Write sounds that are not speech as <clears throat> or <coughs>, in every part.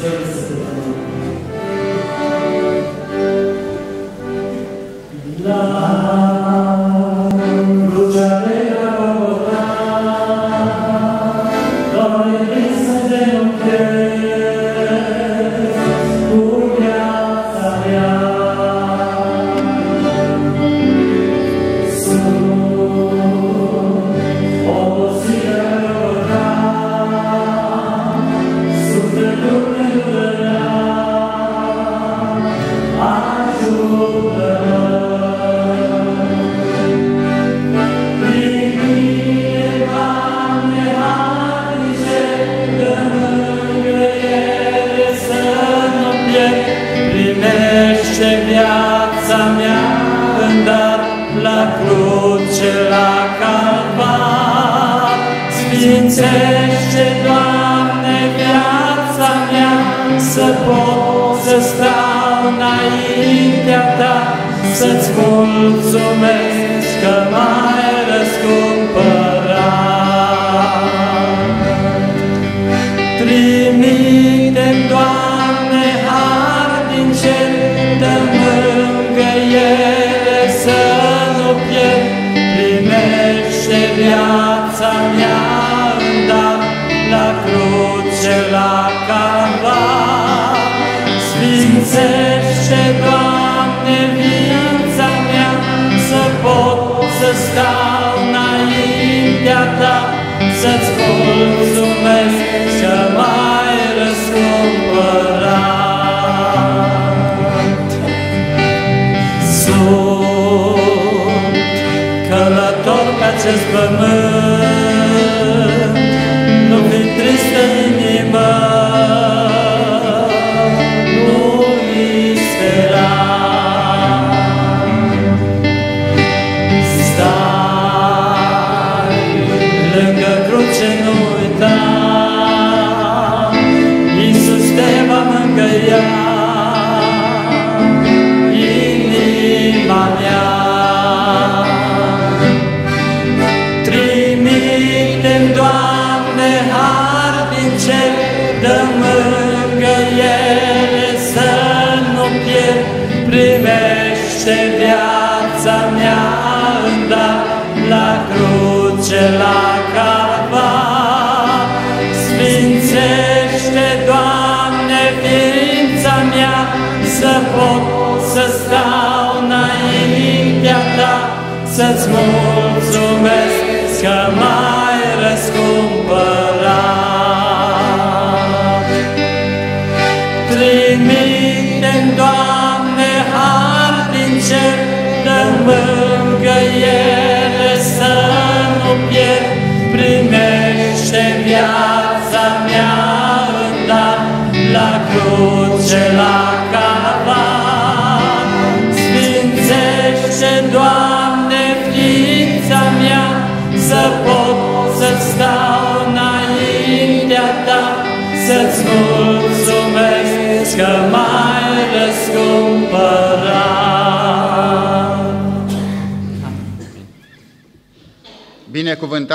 service to the Lord.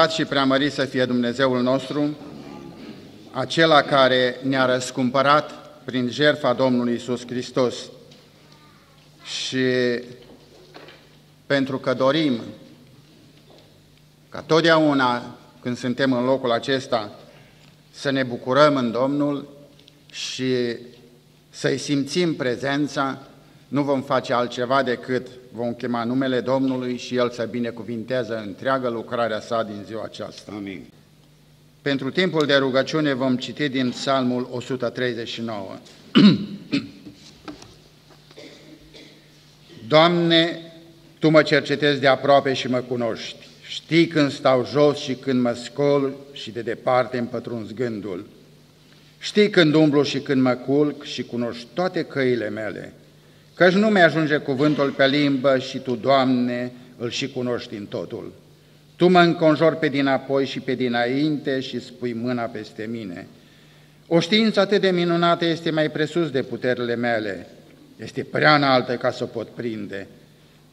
Binecuvântat și preamărit să fie Dumnezeul nostru, acela care ne-a răscumpărat prin jertfa Domnului Isus Hristos. Și pentru că dorim ca totdeauna când suntem în locul acesta să ne bucurăm în Domnul și să-i simțim prezența, nu vom face altceva decât vom chema numele Domnului și El să binecuvinteze întreaga lucrarea sa din ziua aceasta. Amin. Pentru timpul de rugăciune vom citi din Psalmul 139. <clears throat> Doamne, Tu mă cercetezi de aproape și mă cunoști. Știi când stau jos și când mă scol și de departe îmi pătrunzi gândul. Știi când umblu și când mă culc și cunoști toate căile mele. Căci nu mi-ajunge cuvântul pe limbă și Tu, Doamne, îl și cunoști în totul. Tu mă înconjori pe dinapoi și pe dinainte și spui mâna peste mine. O știință atât de minunată este mai presus de puterile mele. Este prea înaltă ca să o pot prinde.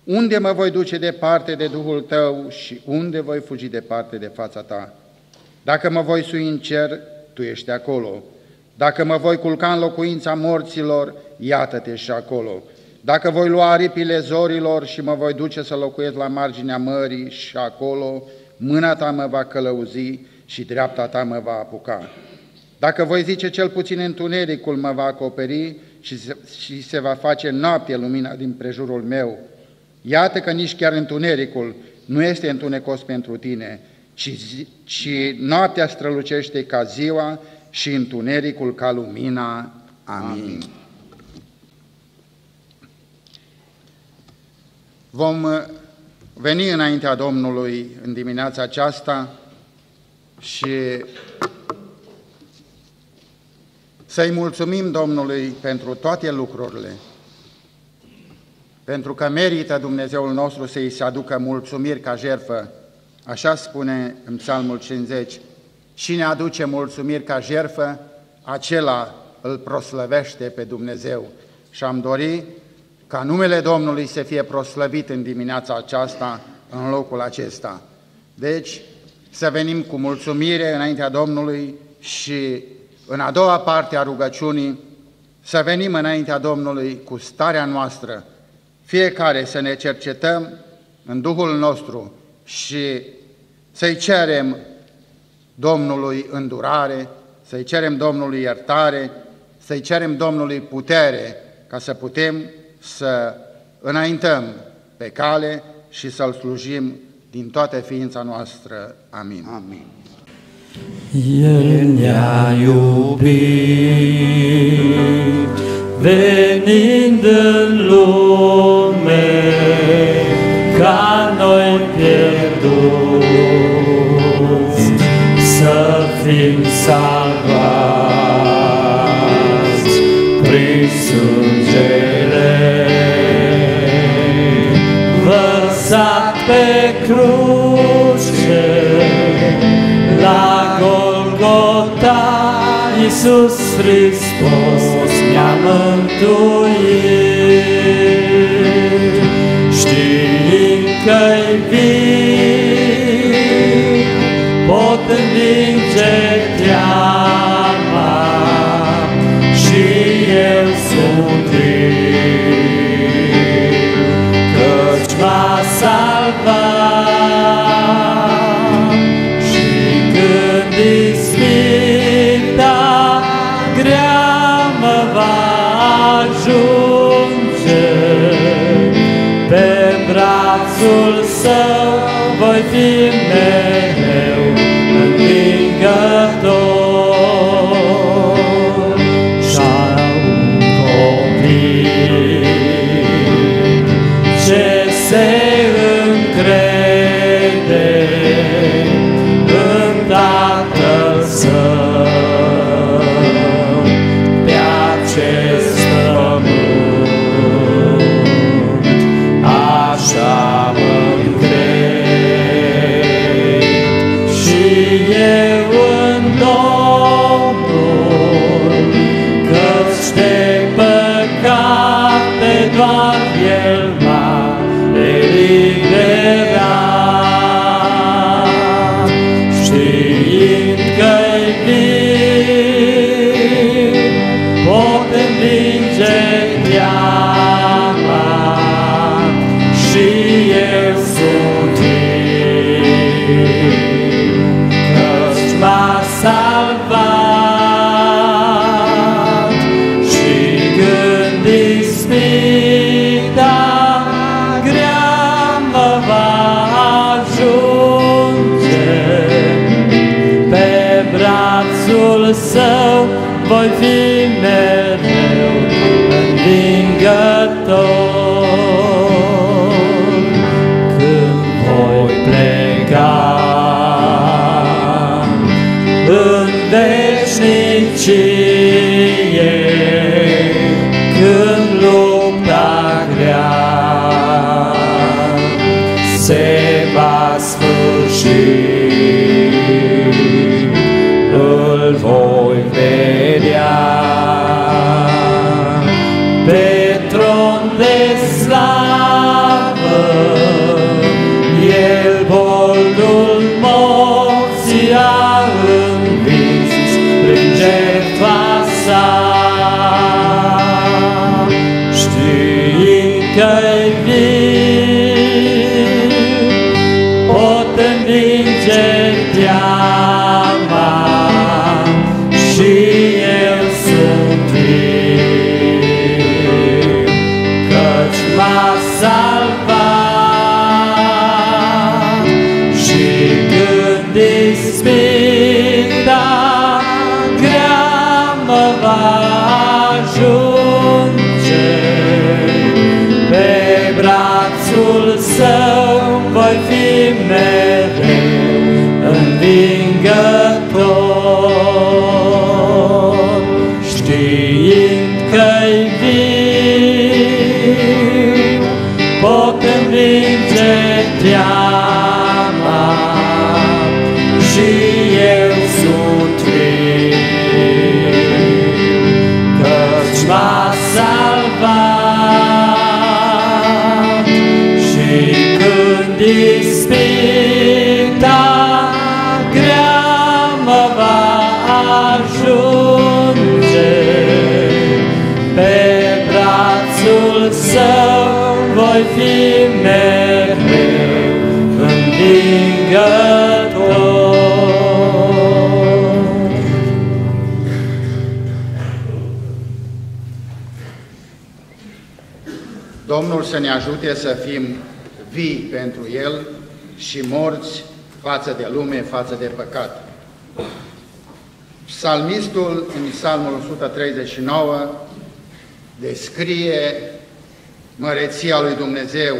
Unde mă voi duce departe de Duhul Tău și unde voi fugi departe de fața Ta? Dacă mă voi sui în cer, Tu ești acolo. Dacă mă voi culca în locuința morților, iată-te și acolo. Dacă voi lua aripile zorilor și mă voi duce să locuiesc la marginea mării și acolo, mâna ta mă va călăuzi și dreapta ta mă va apuca. Dacă voi zice cel puțin întunericul mă va acoperi și se, și se va face noapte lumina din prejurul meu, iată că nici chiar întunericul nu este întunecos pentru tine, ci, ci noaptea strălucește ca ziua și întunericul ca lumina. Amin. Amin. Vom uh, veni înaintea Domnului în dimineața aceasta și să-i mulțumim Domnului pentru toate lucrurile, pentru că merită Dumnezeul nostru să-i se aducă mulțumiri ca jerfă, așa spune în Psalmul 50, Cine aduce mulțumiri ca jerfă, acela îl proslăvește pe Dumnezeu. Și am dori ca numele Domnului să fie proslăvit în dimineața aceasta, în locul acesta. Deci, să venim cu mulțumire înaintea Domnului și în a doua parte a rugăciunii, să venim înaintea Domnului cu starea noastră, fiecare să ne cercetăm în Duhul nostru și să-i cerem Domnului îndurare, să-i cerem Domnului iertare, să-i cerem Domnului putere, ca să putem să înaintăm pe cale și să-L slujim din toată ființa noastră. Amin. Amin. El ne-a iubit, venind în lume, ca noi pierduți, să fim salvați Iisus Hristos ne-a mântuit. Știind că-i vin voi fi și fi mereu învingător. Domnul să ne ajute să fim vii pentru El și morți față de lume, față de păcat. Psalmistul, în psalmul 139, descrie măreția lui Dumnezeu,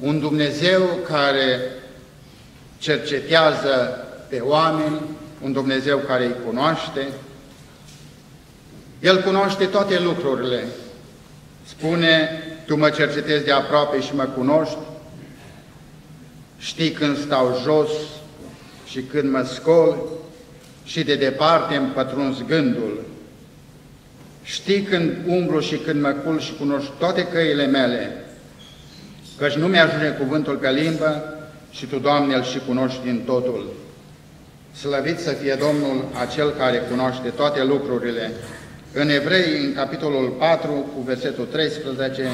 un Dumnezeu care cercetează pe oameni, un Dumnezeu care îi cunoaște, El cunoaște toate lucrurile, Spune, tu mă cercetezi de aproape și mă cunoști, știi când stau jos și când mă scol și de departe îmi pătrunzi gândul. Știi când umblu și când mă cul și cunoști toate căile mele, căci nu mi-ajunge cuvântul pe limbă și Tu, Doamne, îl și cunoști din totul. Slăvit să fie Domnul, acel care cunoaște toate lucrurile, în Evrei, în capitolul 4, cu versetul 13,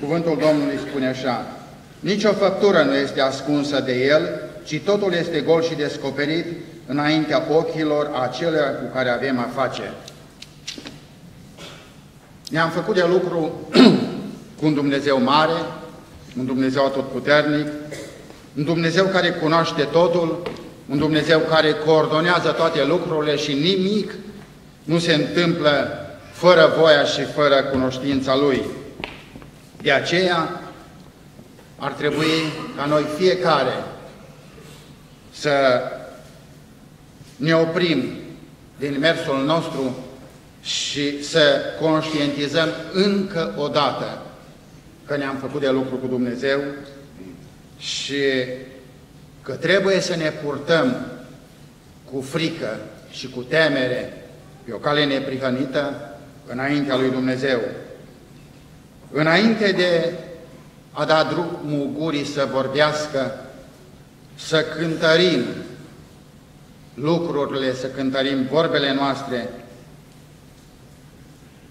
cuvântul Domnului spune așa, Nici o făptură nu este ascunsă de El, ci totul este gol și descoperit înaintea ochilor acelea cu care avem a face. Ne-am făcut de lucru <clears throat> cu un Dumnezeu mare, un Dumnezeu atotputernic, un Dumnezeu care cunoaște totul, un Dumnezeu care coordonează toate lucrurile și nimic nu se întâmplă fără voia și fără cunoștința Lui. De aceea ar trebui ca noi fiecare să ne oprim din mersul nostru și să conștientizăm încă o dată că ne-am făcut de lucru cu Dumnezeu și că trebuie să ne purtăm cu frică și cu temere pe o cale neprihănită înaintea lui Dumnezeu. Înainte de a da drumul gurii să vorbească, să cântărim lucrurile, să cântărim vorbele noastre,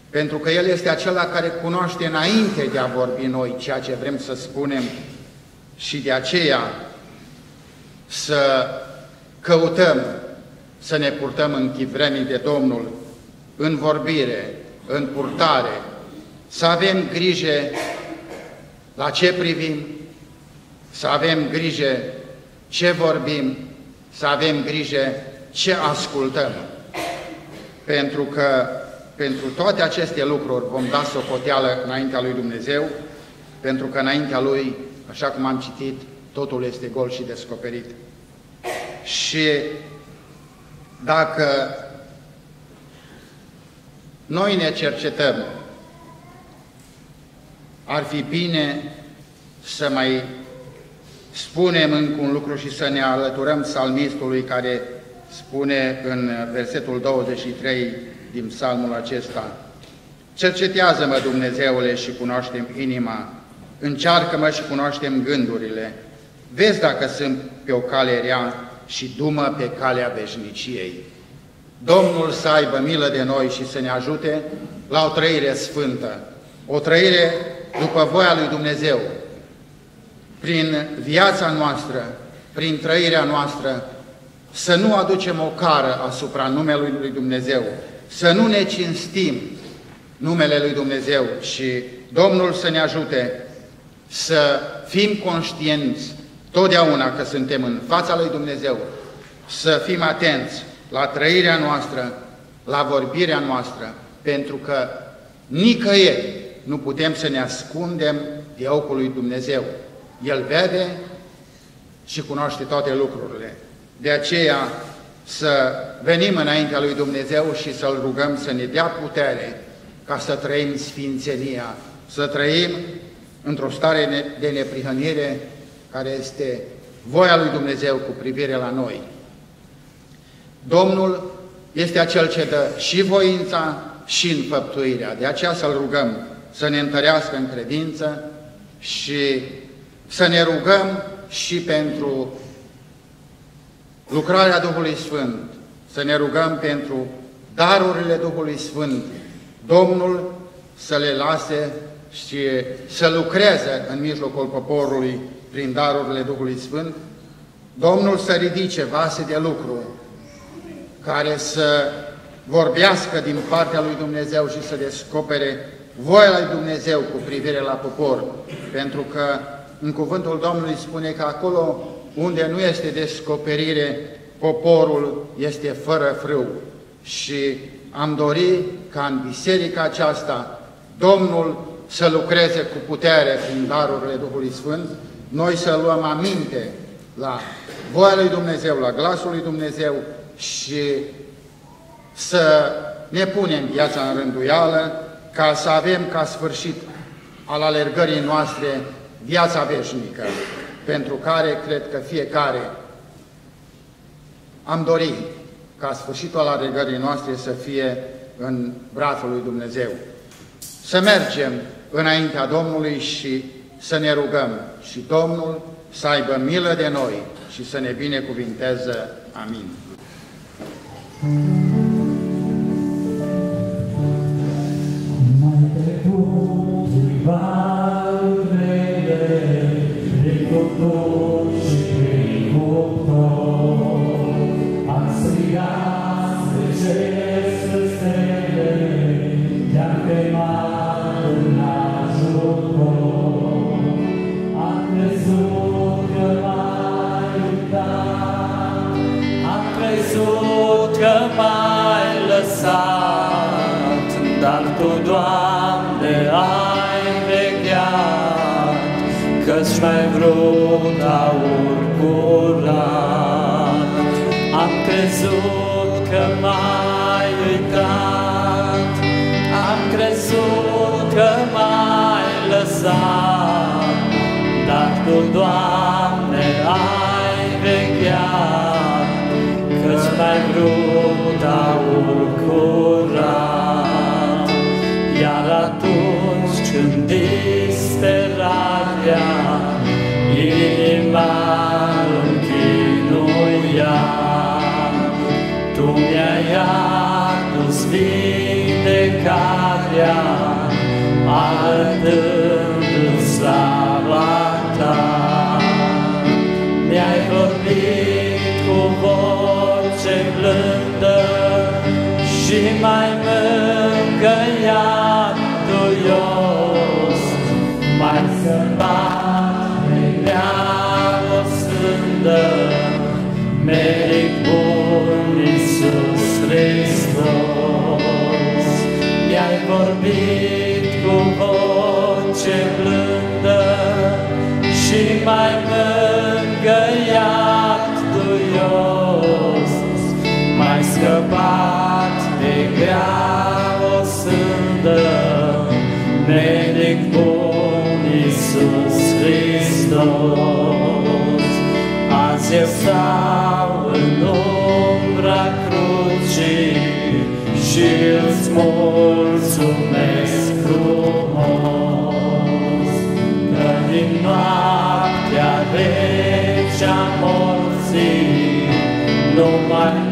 pentru că El este acela care cunoaște înainte de a vorbi noi ceea ce vrem să spunem și de aceea să căutăm să ne purtăm în chivremii de Domnul, în vorbire, în purtare, să avem grijă la ce privim, să avem grijă ce vorbim, să avem grijă ce ascultăm. Pentru că pentru toate aceste lucruri vom da socoteală înaintea lui Dumnezeu, pentru că înaintea Lui, așa cum am citit, totul este gol și descoperit. Și dacă noi ne cercetăm, ar fi bine să mai spunem încă un lucru și să ne alăturăm psalmistului care spune în versetul 23 din psalmul acesta, Cercetează-mă, Dumnezeule, și cunoaștem inima, încearcă-mă și cunoaștem gândurile, vezi dacă sunt pe o cale rea și dumă pe calea veșniciei. Domnul să aibă milă de noi și să ne ajute la o trăire sfântă, o trăire după voia lui Dumnezeu, prin viața noastră, prin trăirea noastră, să nu aducem o cară asupra numelui lui Dumnezeu, să nu ne cinstim numele lui Dumnezeu și Domnul să ne ajute să fim conștienți totdeauna că suntem în fața lui Dumnezeu, să fim atenți la trăirea noastră, la vorbirea noastră, pentru că nicăieri nu putem să ne ascundem de ocul lui Dumnezeu. El vede și cunoaște toate lucrurile. De aceea să venim înaintea lui Dumnezeu și să-L rugăm să ne dea putere ca să trăim sfințenia, să trăim într-o stare de neprihănire care este voia lui Dumnezeu cu privire la noi. Domnul este acel ce dă și voința și înfăptuirea. De aceea să-L rugăm să ne întărească în credință și să ne rugăm și pentru lucrarea Duhului Sfânt, să ne rugăm pentru darurile Duhului Sfânt, Domnul să le lase și să lucreze în mijlocul poporului prin darurile Duhului Sfânt, Domnul să ridice vase de lucru care să vorbească din partea lui Dumnezeu și să descopere voia lui Dumnezeu cu privire la popor, pentru că în cuvântul Domnului spune că acolo unde nu este descoperire, poporul este fără frâu. Și am dorit ca în biserica aceasta Domnul să lucreze cu putere prin darurile Duhului Sfânt, noi să luăm aminte la voia lui Dumnezeu, la glasul lui Dumnezeu și să ne punem viața în rânduială ca să avem ca sfârșit al alergării noastre viața veșnică, pentru care cred că fiecare am dorit ca sfârșitul al alergării noastre să fie în brațul lui Dumnezeu. Să mergem înaintea Domnului și să ne rugăm și Domnul să aibă milă de noi și să ne binecuvinteze. Amin. căci și mai mângăiat eu stau în umbra crucii și îți mulțumesc frumos, că din noaptea rece a morții numai cu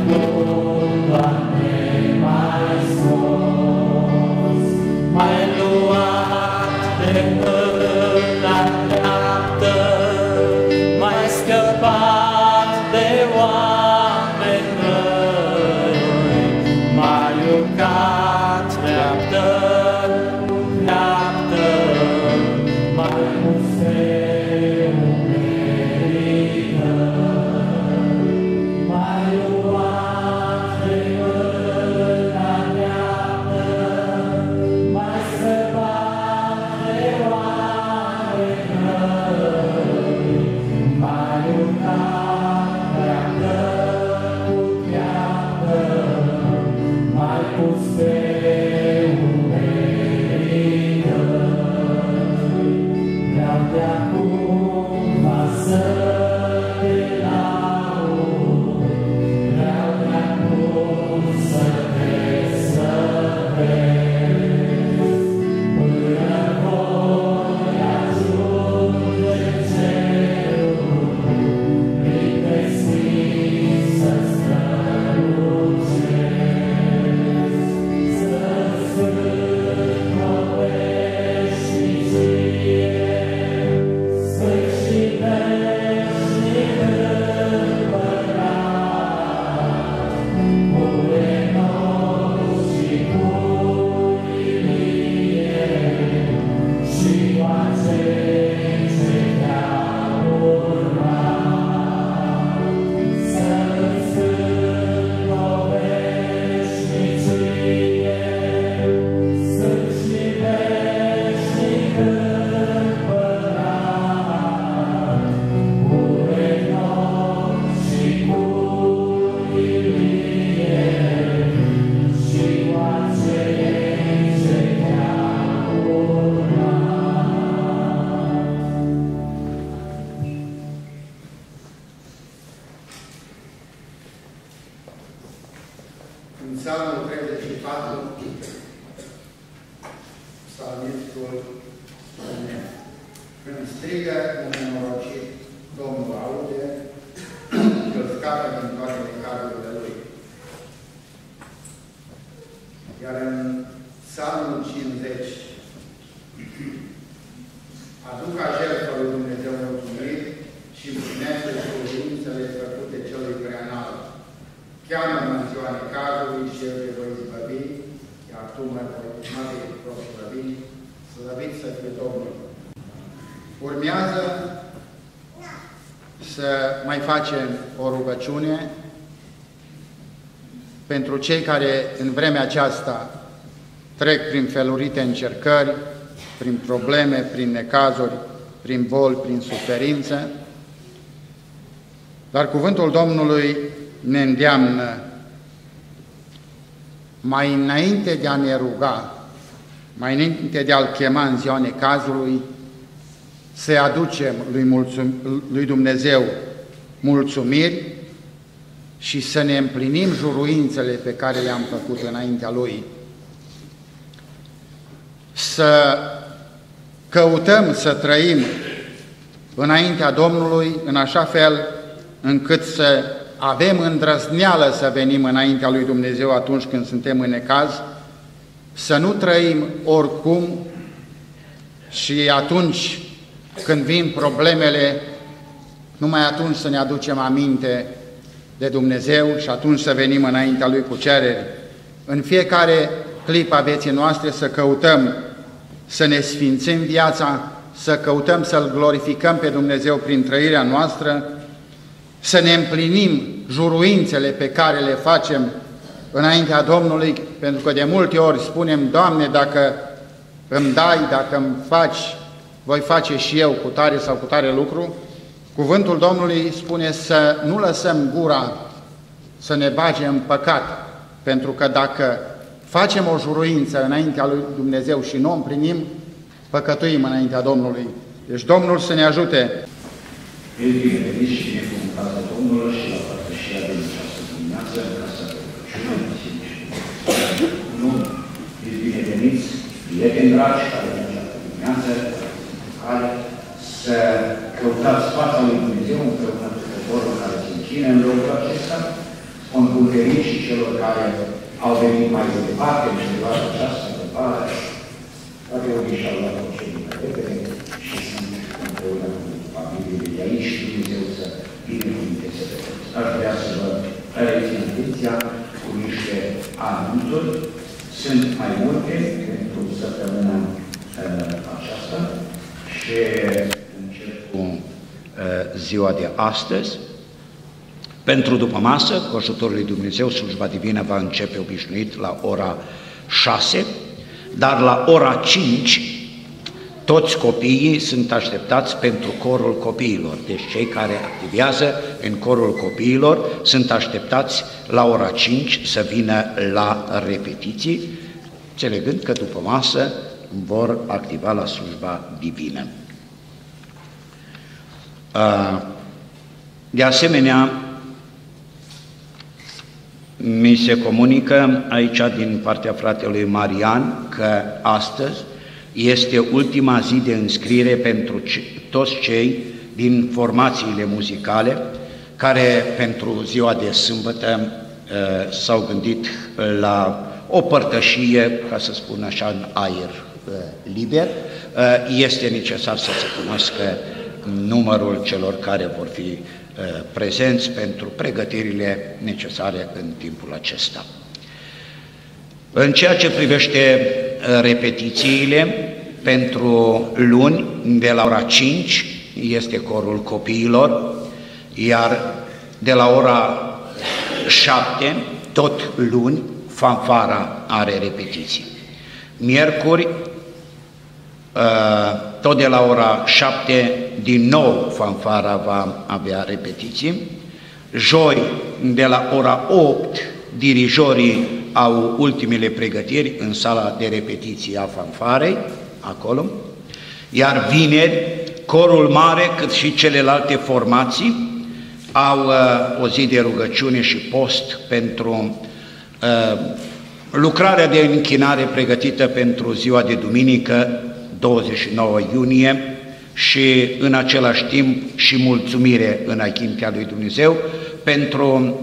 cei care în vremea aceasta trec prin felurite încercări, prin probleme, prin necazuri, prin boli, prin suferință, dar cuvântul Domnului ne îndeamnă mai înainte de a ne ruga, mai înainte de a-L chema în ziua necazului, să aducem lui, mulțum, lui Dumnezeu mulțumiri și să ne împlinim juruințele pe care le-am făcut înaintea Lui. Să căutăm să trăim înaintea Domnului în așa fel încât să avem îndrăzneală să venim înaintea lui Dumnezeu atunci când suntem în necaz, să nu trăim oricum și atunci când vin problemele, numai atunci să ne aducem aminte de Dumnezeu și atunci să venim înaintea Lui cu cereri. În fiecare clip a vieții noastre să căutăm să ne sfințim viața, să căutăm să-L glorificăm pe Dumnezeu prin trăirea noastră, să ne împlinim juruințele pe care le facem înaintea Domnului, pentru că de multe ori spunem, Doamne, dacă îmi dai, dacă îmi faci, voi face și eu cu tare sau cu tare lucru, cuvântul Domnului spune să nu lăsăm gura să ne bage în păcat, pentru că dacă facem o juruință înaintea lui Dumnezeu și nu o împlinim, păcătuim înaintea Domnului. Deci Domnul să ne ajute. El binevenit și binecuvântat Domnul și la părtășia din această dimineață în casa de rugăciune Nu, fiți bineveniți, prieteni dragi, care în această dimineață, care să căutați fața lui Dumnezeu împreună cu poporul care se încine în locul acesta, concurenții și celor care au venit mai departe și de luat această întrebare, poate unii și-au luat o ce mai repede și sunt împreună cu familiile de aici și Dumnezeu să binecuvânteze pe toți. Aș vrea să vă rețin atenția cu niște anunțuri. Sunt mai multe pentru săptămâna uh, aceasta și încep cu uh, ziua de astăzi. Pentru după masă, cu ajutorul lui Dumnezeu, slujba divină va începe obișnuit la ora 6, dar la ora 5 toți copiii sunt așteptați pentru corul copiilor. Deci cei care activează în corul copiilor sunt așteptați la ora 5 să vină la repetiții, înțelegând că după masă vor activa la slujba divină. De asemenea, mi se comunică aici din partea fratelui Marian că astăzi este ultima zi de înscriere pentru toți cei din formațiile muzicale care pentru ziua de sâmbătă uh, s-au gândit la o părtășie, ca să spun așa, în aer uh, liber. Uh, este necesar să se cunoască numărul celor care vor fi Uh, prezenți pentru pregătirile necesare în timpul acesta. În ceea ce privește uh, repetițiile, pentru luni, de la ora 5, este corul copiilor, iar de la ora 7, tot luni, fanfara are repetiții. Miercuri, uh, tot de la ora 7, din nou fanfara va avea repetiții. Joi, de la ora 8, dirijorii au ultimele pregătiri în sala de repetiții a fanfarei, acolo. Iar vineri, corul mare, cât și celelalte formații, au uh, o zi de rugăciune și post pentru uh, uh, lucrarea de închinare pregătită pentru ziua de duminică, 29 iunie, și în același timp și mulțumire înaintea lui Dumnezeu pentru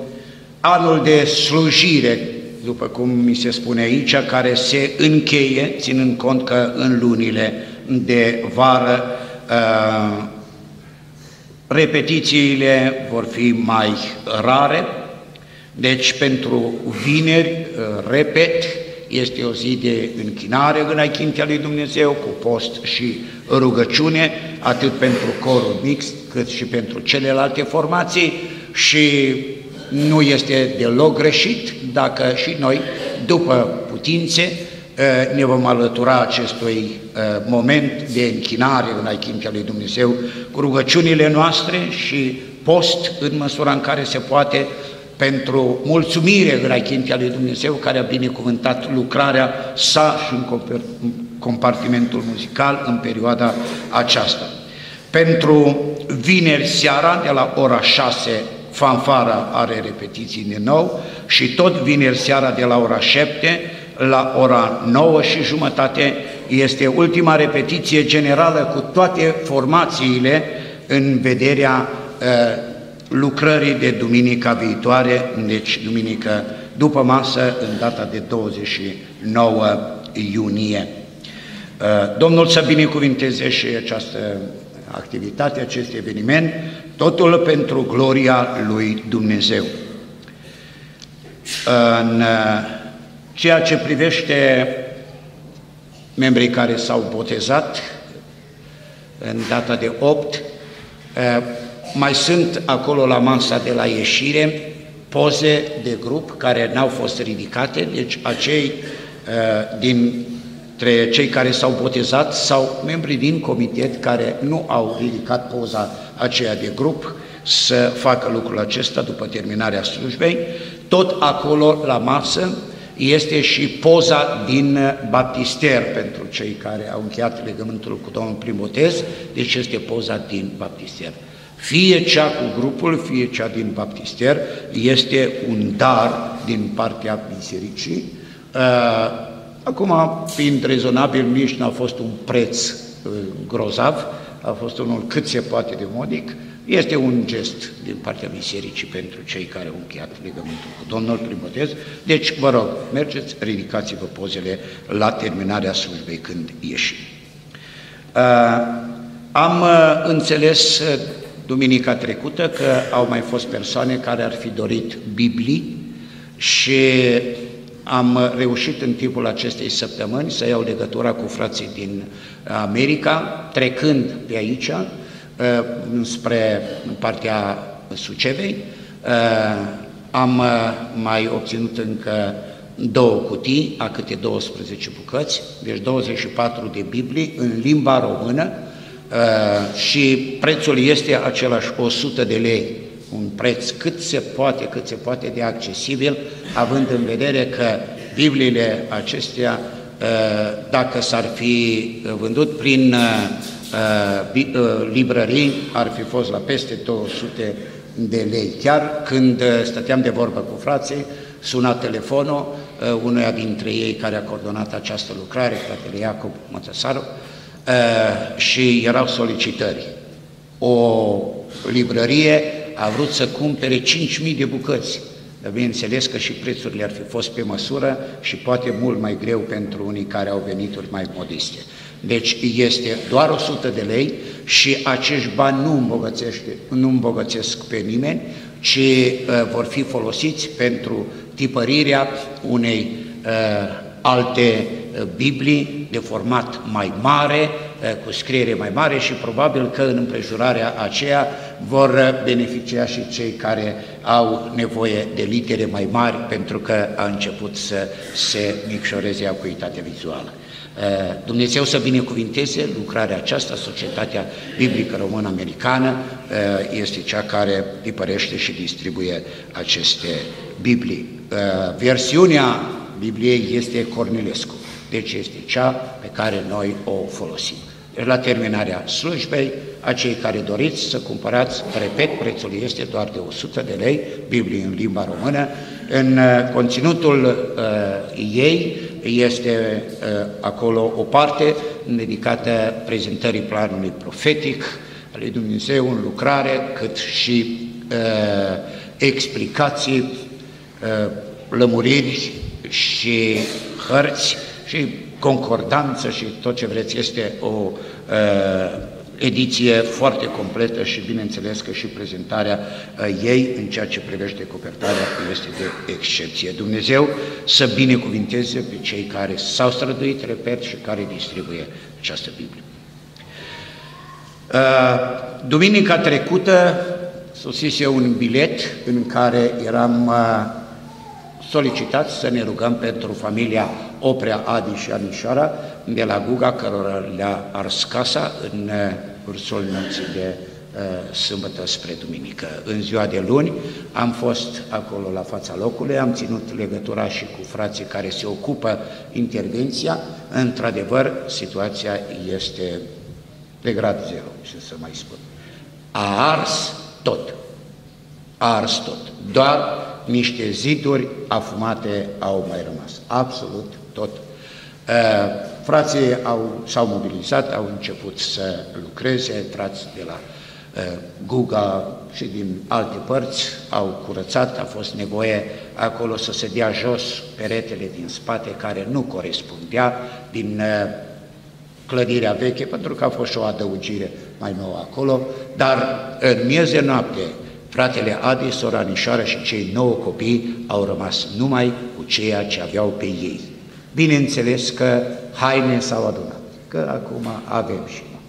anul de slujire, după cum mi se spune aici, care se încheie, ținând cont că în lunile de vară uh, repetițiile vor fi mai rare, deci pentru vineri, uh, repet, este o zi de închinare înaintea lui Dumnezeu, cu post și rugăciune, atât pentru corul mixt, cât și pentru celelalte formații. Și nu este deloc greșit dacă și noi, după putințe, ă, ne vom alătura acestui ă, moment de închinare înaintea lui Dumnezeu cu rugăciunile noastre și post în măsura în care se poate pentru mulțumire înaintea lui Dumnezeu care a binecuvântat lucrarea sa și în compartimentul muzical în perioada aceasta. Pentru vineri seara de la ora 6 fanfara are repetiții din nou și tot vineri seara de la ora 7 la ora 9 și jumătate este ultima repetiție generală cu toate formațiile în vederea uh, lucrării de duminica viitoare, deci duminică după masă, în data de 29 iunie. Uh, Domnul să binecuvinteze și această activitate, acest eveniment, totul pentru gloria lui Dumnezeu. În uh, ceea ce privește membrii care s-au botezat în data de 8, mai sunt acolo la masa de la ieșire poze de grup care n-au fost ridicate, deci acei uh, dintre cei care s-au botezat sau membrii din comitet care nu au ridicat poza aceea de grup să facă lucrul acesta după terminarea slujbei. Tot acolo la masă este și poza din baptister pentru cei care au încheiat legământul cu Domnul prin botez, deci este poza din baptister. Fie cea cu grupul, fie cea din baptister, este un dar din partea bisericii. Uh, acum, fiind rezonabil, nici n-a fost un preț uh, grozav, a fost unul cât se poate de modic, este un gest din partea bisericii pentru cei care au încheiat legământul cu Domnul prin botez. Deci, vă rog, mergeți, ridicați-vă pozele la terminarea slujbei când ieșim. Uh, am înțeles duminica trecută că au mai fost persoane care ar fi dorit Biblii și am reușit în timpul acestei săptămâni să iau legătura cu frații din America, trecând pe aici, uh, spre partea Sucevei. Uh, am uh, mai obținut încă două cutii, a câte 12 bucăți, deci 24 de Biblii în limba română, Uh, și prețul este același 100 de lei, un preț cât se poate, cât se poate de accesibil, având în vedere că Bibliile acestea, uh, dacă s-ar fi vândut prin uh, librării, ar fi fost la peste 200 de lei. Chiar când stăteam de vorbă cu frații, suna telefonul unuia dintre ei care a coordonat această lucrare, fratele Iacob Mătăsaru, Uh, și erau solicitări. O librărie a vrut să cumpere 5.000 de bucăți, dar bineînțeles că și prețurile ar fi fost pe măsură și poate mult mai greu pentru unii care au venituri mai modeste. Deci este doar 100 de lei și acești bani nu, îmbogățește, nu îmbogățesc pe nimeni, ci uh, vor fi folosiți pentru tipărirea unei uh, alte uh, Biblii de format mai mare, uh, cu scriere mai mare și probabil că în împrejurarea aceea vor uh, beneficia și cei care au nevoie de litere mai mari pentru că a început să se micșoreze acuitatea vizuală. Dumnezeu să binecuvinteze lucrarea aceasta, Societatea Biblică Română-Americană este cea care tipărește și distribuie aceste Biblii. Versiunea Bibliei este Cornilescu, deci este cea pe care noi o folosim. Deci la terminarea slujbei, acei care doriți să cumpărați, repet, prețul este doar de 100 de lei, Biblie în limba română, În conținutul uh, ei este uh, acolo o parte dedicată prezentării planului profetic al lui Dumnezeu în lucrare, cât și uh, explicații, uh, lămuriri și hărți și concordanță și tot ce vreți este o uh, ediție foarte completă și bineînțeles că și prezentarea uh, ei în ceea ce privește copertarea este de excepție. Dumnezeu să binecuvinteze pe cei care s-au străduit, repet, și care distribuie această Biblie. Uh, duminica trecută sosise un bilet în care eram uh, solicitați să ne rugăm pentru familia Oprea, Adi și Anișoara de la Guga, cărora le-a ars casa în cursul nopții de uh, sâmbătă spre duminică. În ziua de luni am fost acolo la fața locului, am ținut legătura și cu frații care se ocupă intervenția. Într-adevăr, situația este de grad zero, ce să mai spun. A ars tot. A ars tot. Doar niște ziduri afumate au mai rămas. Absolut tot. Uh, Frații au, s-au mobilizat, au început să lucreze, trați de la uh, Guga și din alte părți, au curățat, a fost nevoie acolo să se dea jos peretele din spate care nu corespundea din uh, clădirea veche, pentru că a fost și o adăugire mai nouă acolo, dar în miez de noapte, fratele Adi, sora Nișoară și cei nouă copii au rămas numai cu ceea ce aveau pe ei. Bineînțeles că haine s-au adunat, că acum avem și noi.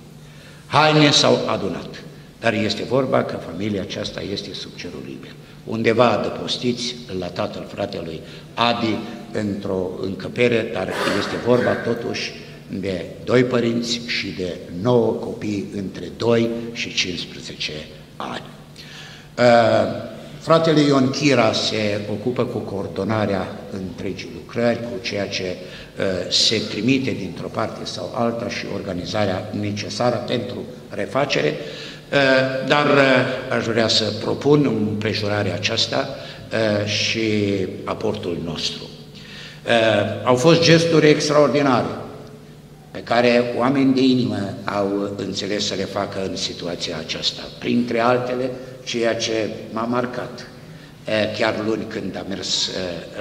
Haine s-au adunat, dar este vorba că familia aceasta este sub cerul liber. Undeva adăpostiți la tatăl fratelui Adi într-o încăpere, dar este vorba totuși de doi părinți și de nouă copii între 2 și 15 ani. Uh, Fratele Ion Chira se ocupă cu coordonarea întregii lucrări, cu ceea ce uh, se trimite dintr-o parte sau alta și organizarea necesară pentru refacere, uh, dar uh, aș vrea să propun împrejurarea aceasta uh, și aportul nostru. Uh, au fost gesturi extraordinare pe care oameni de inimă au înțeles să le facă în situația aceasta. Printre altele, ceea ce m-a marcat. Chiar luni când am mers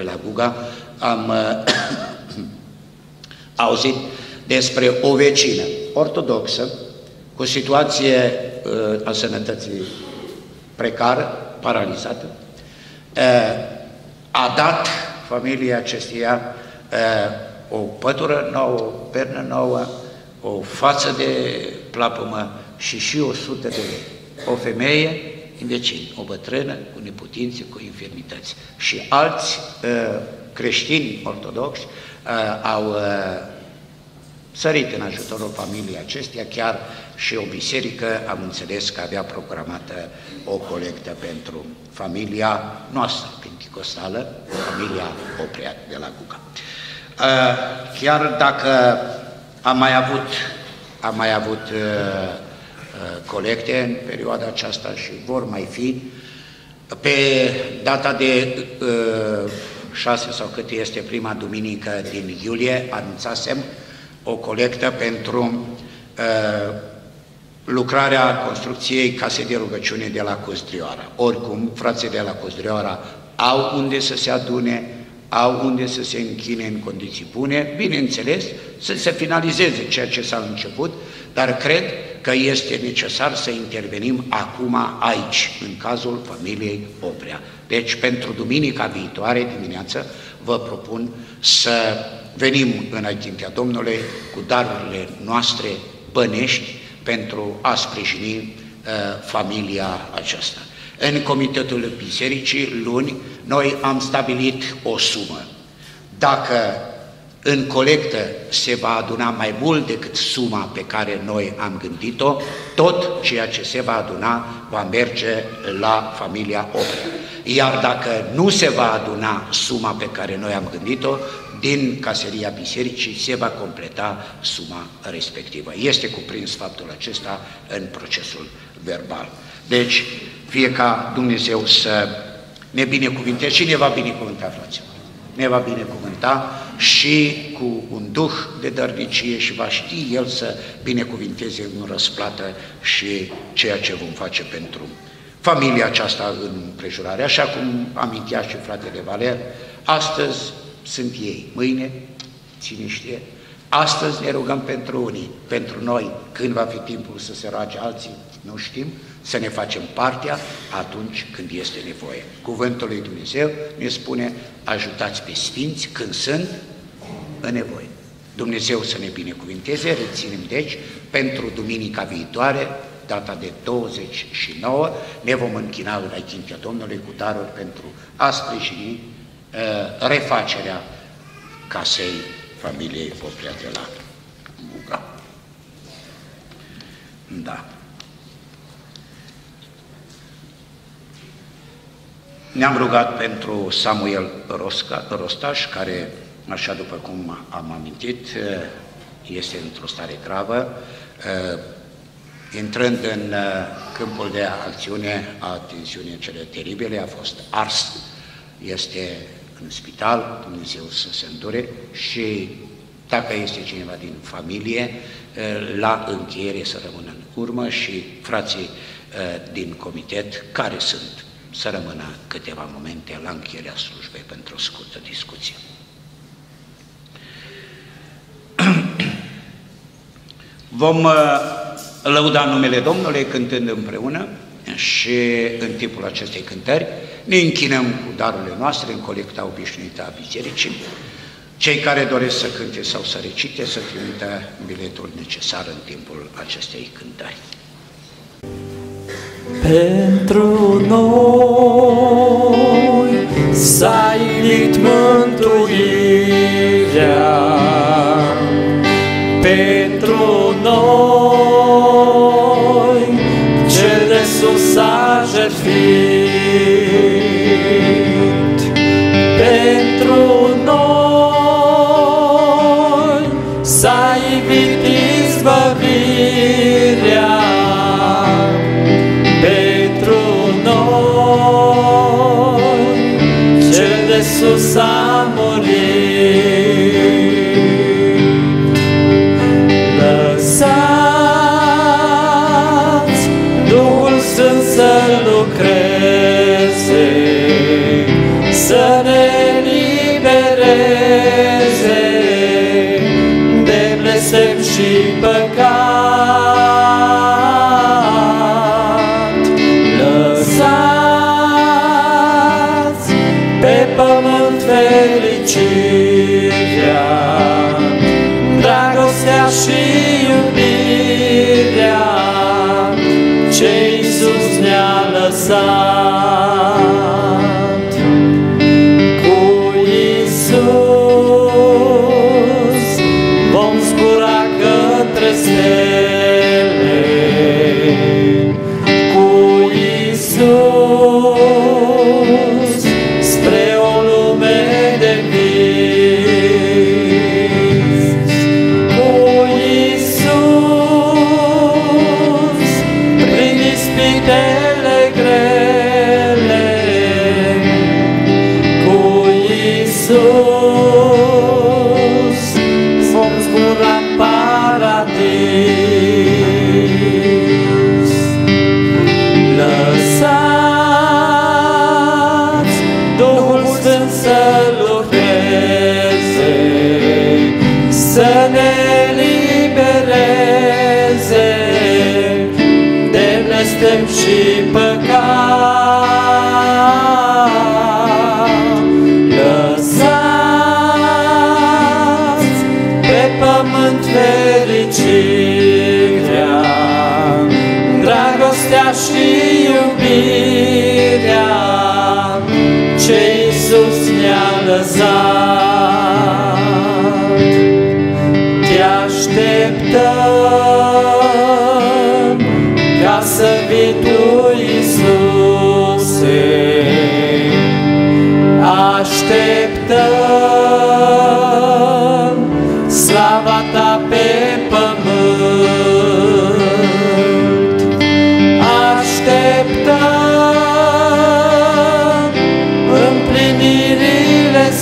la Guga, am <coughs> auzit despre o vecină ortodoxă cu situație a sănătății precară, paralizată, a dat familiei acesteia o pătură nouă, o pernă nouă, o față de plapumă și și o sută de lei. O femeie indecin, o bătrână cu neputințe, cu infirmități. Și alți uh, creștini ortodoxi uh, au uh, sărit în ajutorul familiei acesteia, chiar și o biserică, am înțeles că avea programată o colectă pentru familia noastră penticostală, familia Oprea de la Guga. Uh, chiar dacă am mai avut, am mai avut uh, Uh, colecte în perioada aceasta și vor mai fi. Pe data de uh, 6 sau cât este prima duminică din iulie, anunțasem o colectă pentru uh, lucrarea construcției case de rugăciune de la Cozdrioara. Oricum, frații de la Cozdrioara au unde să se adune, au unde să se închine în condiții bune, bineînțeles, să se finalizeze ceea ce s-a început, dar cred că este necesar să intervenim acum aici, în cazul familiei Oprea. Deci, pentru duminica viitoare dimineață, vă propun să venim înaintea Domnului cu darurile noastre bănești pentru a sprijini uh, familia aceasta. În Comitetul Bisericii, luni, noi am stabilit o sumă. Dacă în colectă se va aduna mai mult decât suma pe care noi am gândit-o, tot ceea ce se va aduna va merge la familia Oprea. Iar dacă nu se va aduna suma pe care noi am gândit-o, din caseria bisericii se va completa suma respectivă. Este cuprins faptul acesta în procesul verbal. Deci, fie ca Dumnezeu să ne binecuvinteze și ne va binecuvânta, fraților. Ne va binecuvânta și cu un duh de dărnicie și va ști El să binecuvinteze în răsplată și ceea ce vom face pentru familia aceasta în împrejurare. Așa cum amintea și fratele Valer, astăzi sunt ei, mâine, cine știe, astăzi ne rugăm pentru unii, pentru noi, când va fi timpul să se roage alții, nu știm, să ne facem partea atunci când este nevoie. Cuvântul lui Dumnezeu ne spune, ajutați pe Sfinți când sunt în nevoie. Dumnezeu să ne binecuvinteze, reținem deci pentru duminica viitoare, data de 29, ne vom închina înaintea Domnului cu daruri pentru a sprijini uh, refacerea casei familiei Poprea de la Buga. Da. Ne-am rugat pentru Samuel Rosca, Rostaș, care, așa după cum am amintit, este într-o stare gravă, intrând în câmpul de acțiune a tensiunii cele teribile, a fost ars, este în spital, Dumnezeu să se îndure și dacă este cineva din familie, la încheiere să rămână în urmă și frații din comitet care sunt să rămână câteva momente la încheierea slujbei pentru o scurtă discuție. <clears throat> Vom uh, lăuda numele Domnului cântând împreună și în timpul acestei cântări ne închinăm cu darurile noastre în colecta obișnuită a bisericii. Cei care doresc să cânte sau să recite să trimită biletul necesar în timpul acestei cântări pentru noi s-a iubit mântuirea Iisus a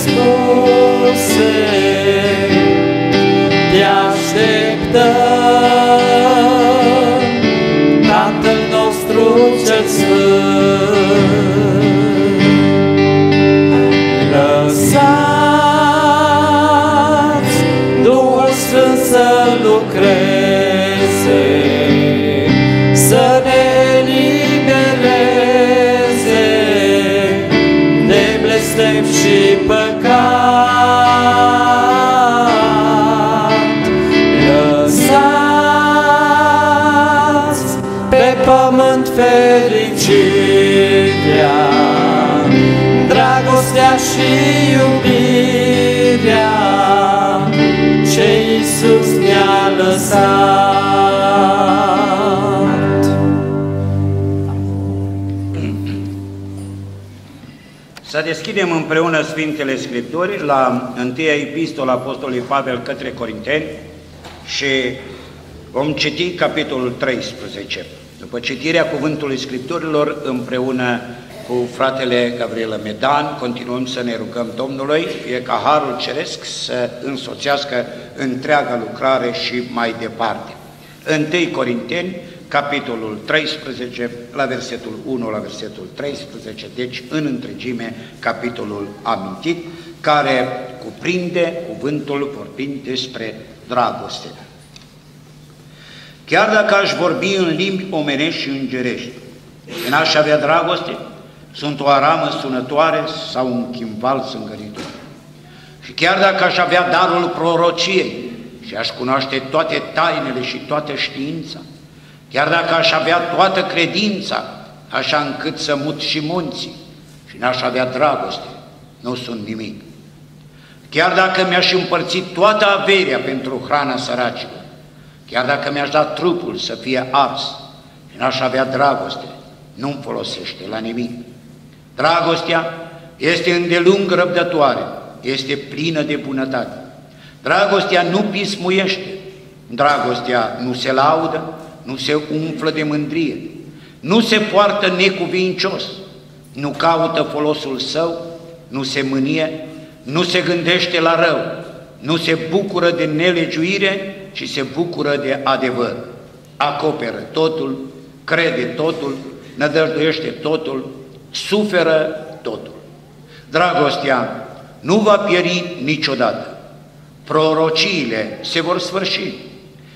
Iisuse, te așteptăm. Deschidem împreună Sfintele Scripturi la întâia epistola Apostolului Pavel către Corinteni și vom citi capitolul 13. După citirea Cuvântului Scripturilor împreună cu fratele Gabriel Medan, continuăm să ne rugăm Domnului, fie ca Harul Ceresc să însoțească întreaga lucrare și mai departe. 1 Corinteni, capitolul 13, la versetul 1 la versetul 13, deci în întregime capitolul amintit, care cuprinde cuvântul vorbind despre dragoste. Chiar dacă aș vorbi în limbi omenești și îngerești, n-aș avea dragoste, sunt o aramă sunătoare sau un chimval sângăritor. Și chiar dacă aș avea darul prorociei și aș cunoaște toate tainele și toată știința, chiar dacă aș avea toată credința, așa încât să mut și munții și n-aș avea dragoste, nu sunt nimic. Chiar dacă mi-aș împărți toată averea pentru hrana săracilor, chiar dacă mi-aș da trupul să fie ars și n-aș avea dragoste, nu-mi folosește la nimic. Dragostea este îndelung răbdătoare, este plină de bunătate. Dragostea nu pismuiește, dragostea nu se laudă, nu se umflă de mândrie, nu se poartă necuvincios, nu caută folosul său, nu se mânie, nu se gândește la rău, nu se bucură de nelegiuire, ci se bucură de adevăr. Acoperă totul, crede totul, nădăjduiește totul, suferă totul. Dragostea nu va pieri niciodată. Prorociile se vor sfârși,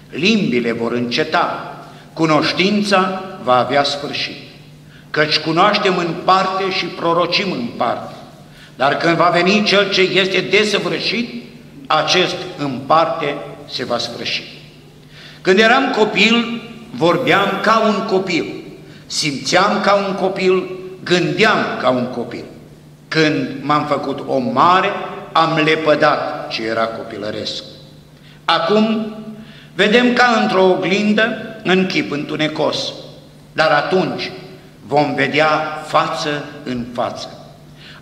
limbile vor înceta, cunoștința va avea sfârșit. Căci cunoaștem în parte și prorocim în parte. Dar când va veni Cel ce este desăvârșit, acest în parte se va sfârși. Când eram copil, vorbeam ca un copil, simțeam ca un copil, gândeam ca un copil. Când m-am făcut om mare, am lepădat ce era copilăresc. Acum vedem ca într-o oglindă în chip întunecos, dar atunci vom vedea față în față.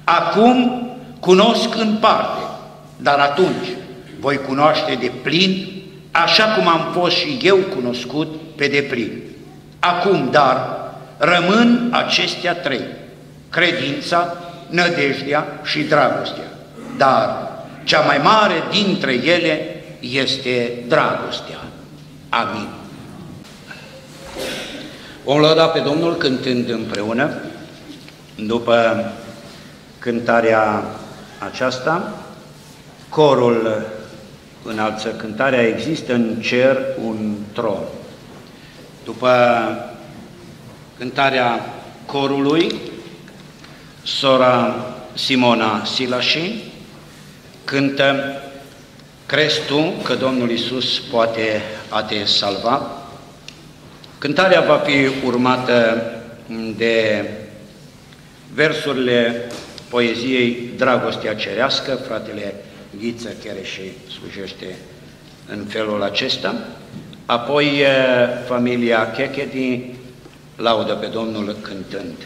Acum cunosc în parte, dar atunci voi cunoaște de plin, așa cum am fost și eu cunoscut pe deplin. Acum, dar, rămân acestea trei, credința, nădejdea și dragostea. Dar cea mai mare dintre ele este dragostea. Amin. Vom lăuda pe Domnul cântând împreună, după cântarea aceasta, corul înalță cântarea, există în cer un tron. După cântarea corului, sora Simona Silași cântă Crezi tu că Domnul Isus poate a te salva? Cântarea va fi urmată de versurile poeziei Dragostea Cerească, fratele Ghiță și slujește în felul acesta, apoi familia Chechedi laudă pe Domnul cântând.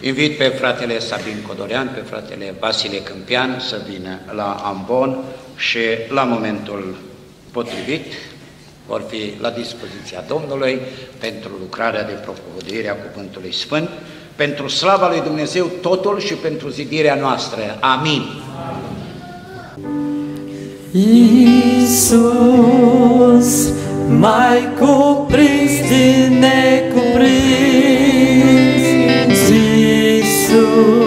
Invit pe fratele Sabin Codorean, pe fratele Vasile Câmpian să vină la Ambon și la momentul potrivit vor fi la dispoziția Domnului pentru lucrarea de propovăduire a Cuvântului Sfânt, pentru slava lui Dumnezeu totul și pentru zidirea noastră. Amin. Amin. Iisus, mai cuprins din necuprins, Iisus,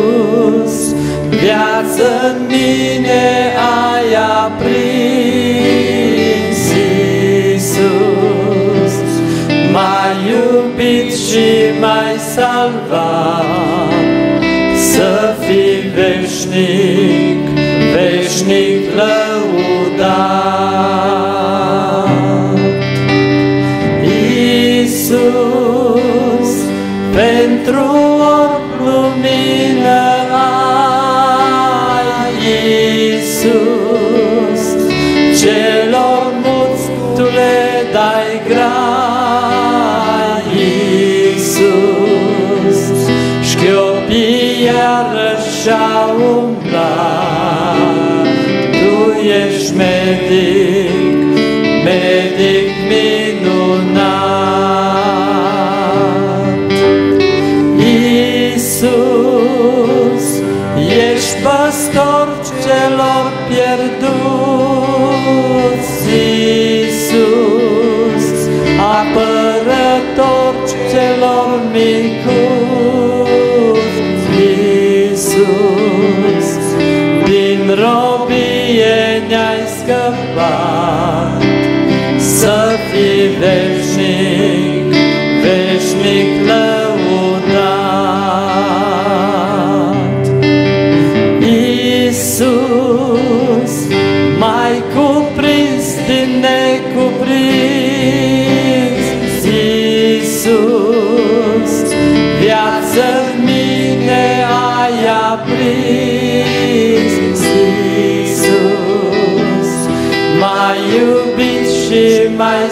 viață în mine ai aprins, m-ai iubit și m-ai salvat, să fii veșnic, veșnic lăudat. Iisus, pentru celor micuți, și m-ai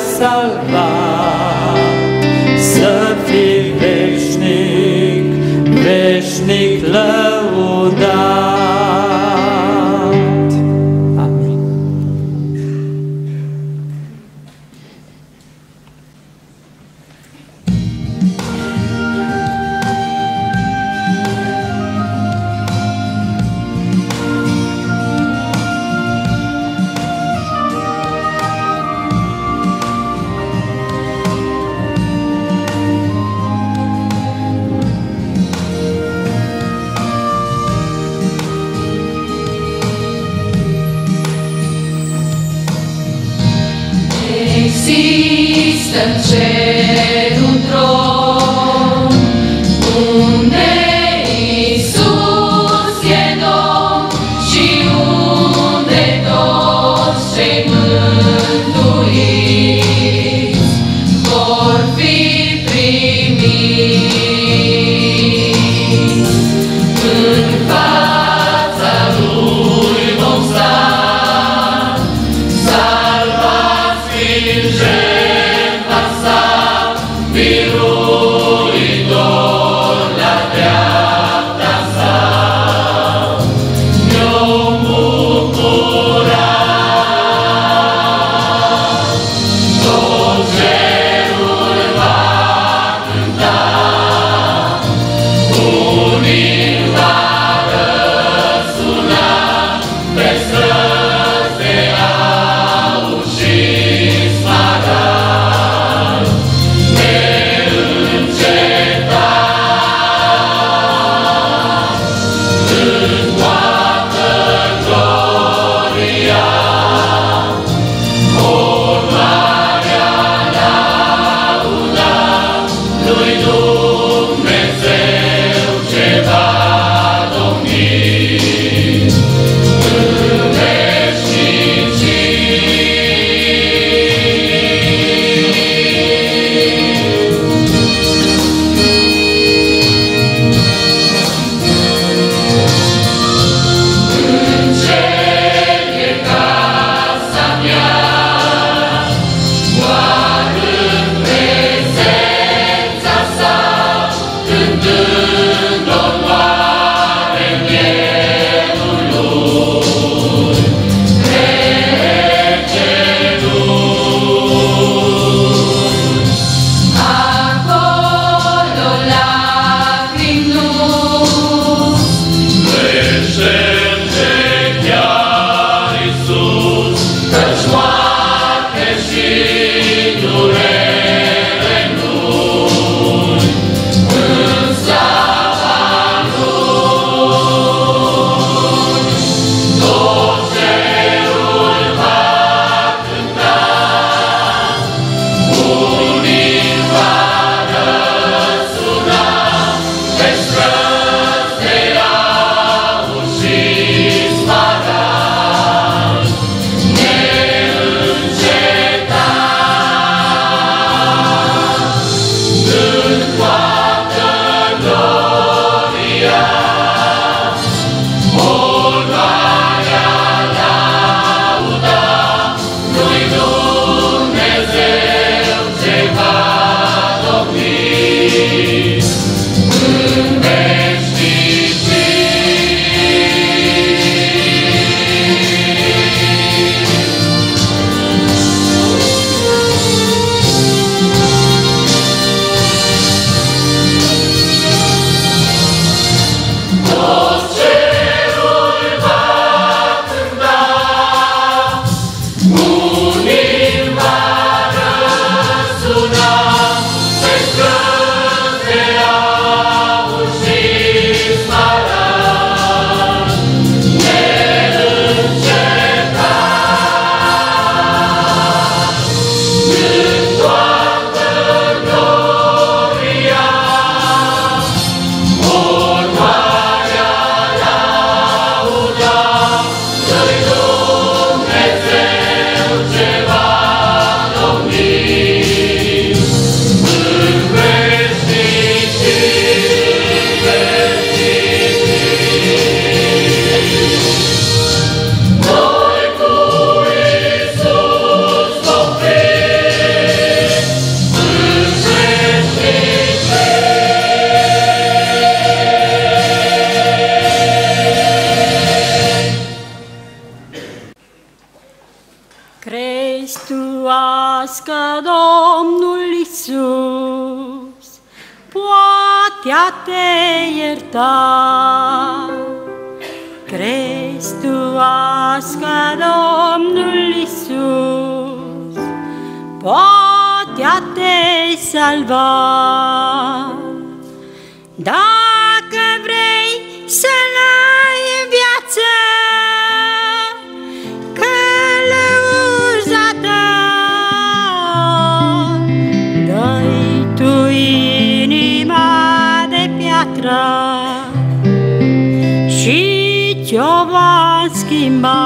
va schimba.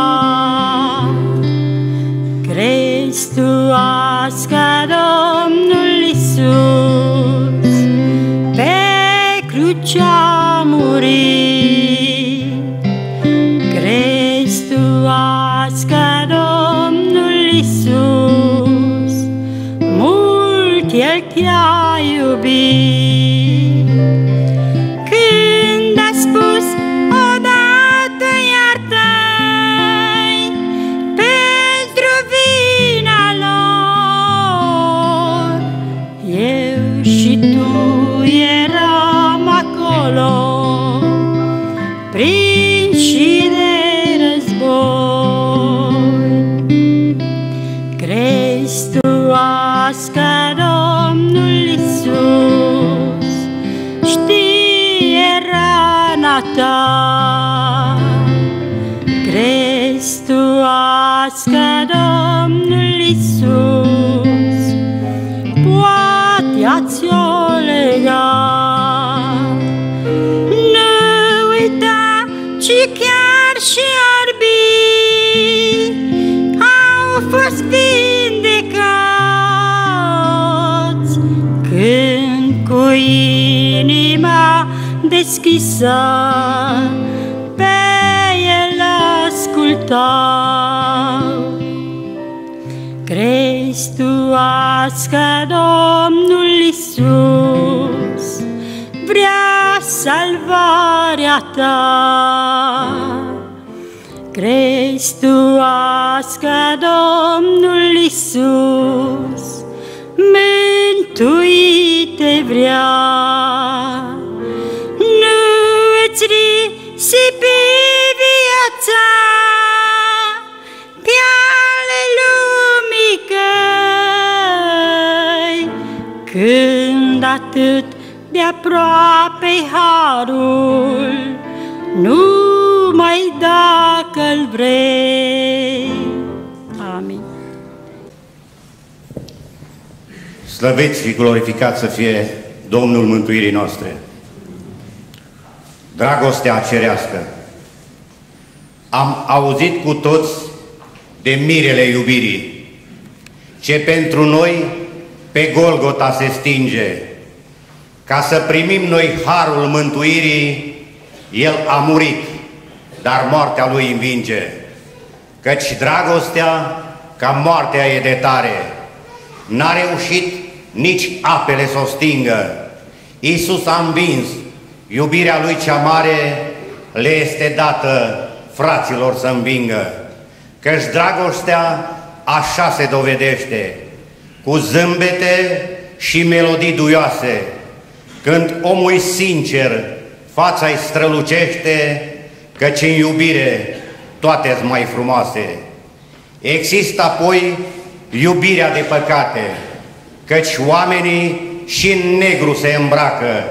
Crestuască Domnul Isus, pe cruce a murit. Deschisă pe el ascultau. Crestuască Domnul Isus, vrea salvarea ta. Crestuască Domnul Isus, mântuite vrea. Nu îți risipi viața pe ale lumii căi, când atât de aproape harul, numai dacă-l vrei. Amin. Slăvit și glorificat să fie Domnul mântuirii noastre. Dragostea cerească. Am auzit cu toți de mirele iubirii, ce pentru noi pe Golgota se stinge. Ca să primim noi harul mântuirii, El a murit, dar moartea Lui învinge. Căci dragostea, ca moartea e de tare, n-a reușit nici apele să o stingă. Iisus a învins, iubirea Lui cea mare le este dată fraților să învingă. Căci dragostea așa se dovedește, cu zâmbete și melodii duioase. Când omul e sincer, fața îi strălucește, căci în iubire toate sunt mai frumoase. Există apoi iubirea de păcate, căci oamenii și în negru se îmbracă,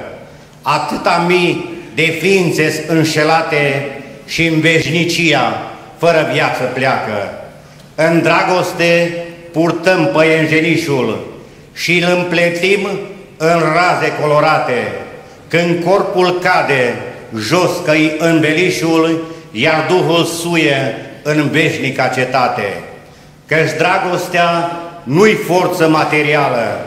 atâta mii de ființe înșelate și în veșnicia fără viață pleacă. În dragoste purtăm păienjenișul și îl împletim în raze colorate. Când corpul cade, jos căi învelișul, iar Duhul suie în veșnica cetate. Căci dragostea nu-i forță materială,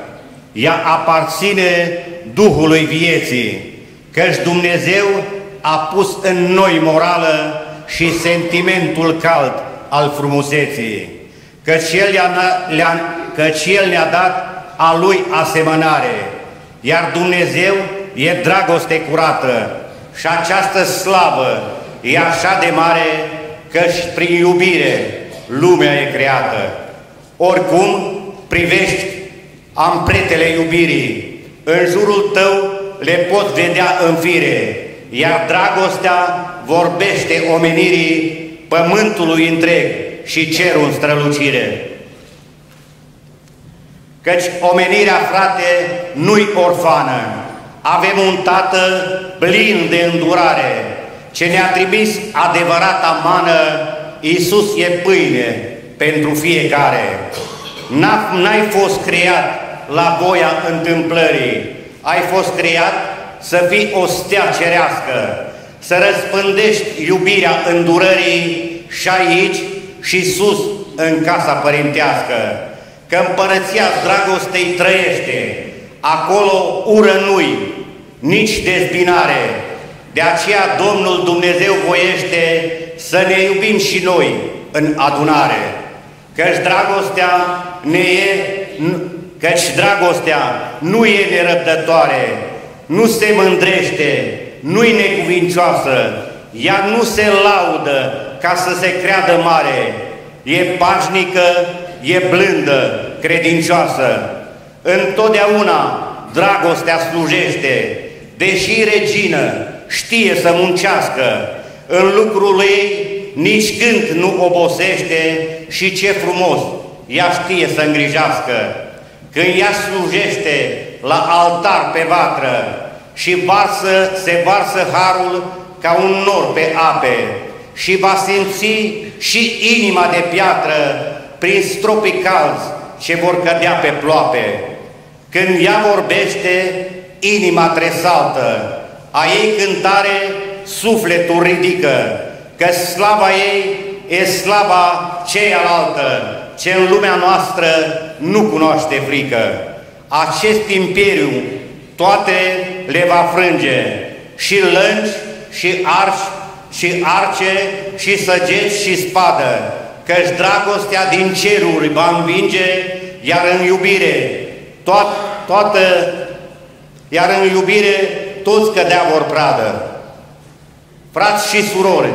ea aparține Duhului vieții, căci Dumnezeu a pus în noi morală și sentimentul cald al frumuseții, căci El, le-a, căci El ne-a dat a Lui asemănare, iar Dumnezeu e dragoste curată și această slavă e așa de mare căci prin iubire lumea e creată. Oricum privești ampretele iubirii, în jurul tău le pot vedea în fire, iar dragostea vorbește omenirii pământului întreg și cerul în strălucire. Căci omenirea, frate, nu-i orfană. Avem un tată plin de îndurare, ce ne-a trimis adevărata mană, Iisus e pâine pentru fiecare. N-ai fost creat la voia întâmplării, ai fost creat să fii o stea cerească, să răspândești iubirea îndurării și aici și sus în casa părintească, că împărăția dragostei trăiește, acolo ură nu-i, nici dezbinare. De aceea Domnul Dumnezeu voiește să ne iubim și noi în adunare, căci dragostea ne e, căci dragostea nu e nerăbdătoare, nu se mândrește, nu-i necuvincioasă, ea nu se laudă ca să se creadă mare, e pașnică, e blândă, credincioasă. Întotdeauna dragostea slujește, deși regină știe să muncească, în lucrul ei nici când nu obosește și ce frumos ea știe să îngrijească. Când ea slujește la altar pe vatră și varsă, se varsă harul ca un nor pe ape și va simți și inima de piatră prin stropii calzi ce vor cădea pe ploape. Când ea vorbește, inima tresaltă, a ei cântare sufletul ridică, că slava ei e slava cealaltă, ce în lumea noastră nu cunoaște frică. Acest imperiu toate le va frânge, și lângi, și arci, și arce, și săgeți, și spadă, căci dragostea din ceruri va învinge, iar în iubire, toat, toată, iar în iubire toți cădea vor pradă. Frați și surori,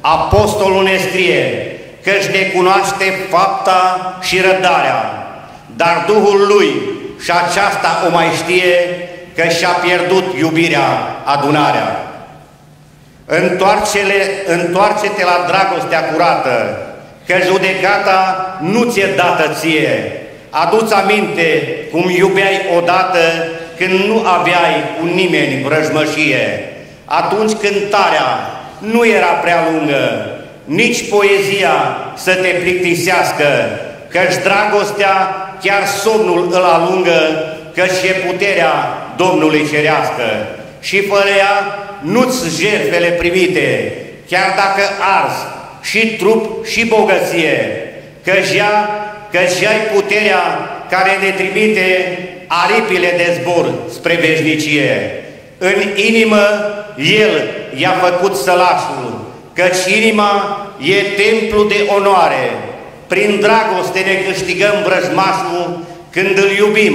apostolul ne scrie, căci ne cunoaște fapta și răbdarea, dar Duhul Lui și aceasta o mai știe că și-a pierdut iubirea, adunarea. Întoarce-te la dragostea curată, că judecata nu ți-e dată ție. Adu-ți aminte cum iubeai odată când nu aveai cu nimeni vrăjmășie. Atunci cântarea nu era prea lungă, nici poezia să te plictisească, căci dragostea chiar somnul îl alungă, căci e puterea Domnului cerească. Și fără ea nu-ți jertfele primite, chiar dacă arzi și trup și bogăție, căci ea, căci ai puterea care ne trimite aripile de zbor spre veșnicie. În inimă El i-a făcut sălașul, căci inima e templu de onoare. Prin dragoste ne câștigăm vrăjmașul, când îl iubim,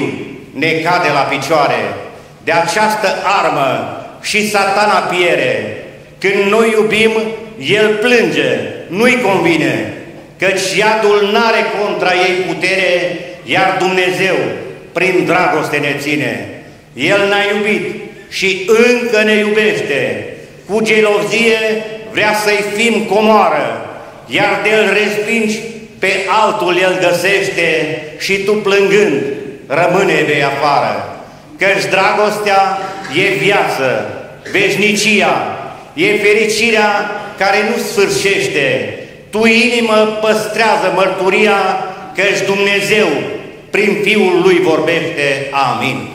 ne cade la picioare. De această armă și satana piere. Când noi iubim, el plânge, nu-i convine, căci iadul n-are contra ei putere, iar Dumnezeu prin dragoste ne ține. El ne-a iubit și încă ne iubește. Cu gelozie vrea să-i fim comoară, iar de-l respingi, pe altul el găsește și tu plângând rămâne de afară. Căci dragostea e viață, veșnicia, e fericirea care nu sfârșește. Tu, inimă, păstrează mărturia căci Dumnezeu prin Fiul Lui vorbește. Amin.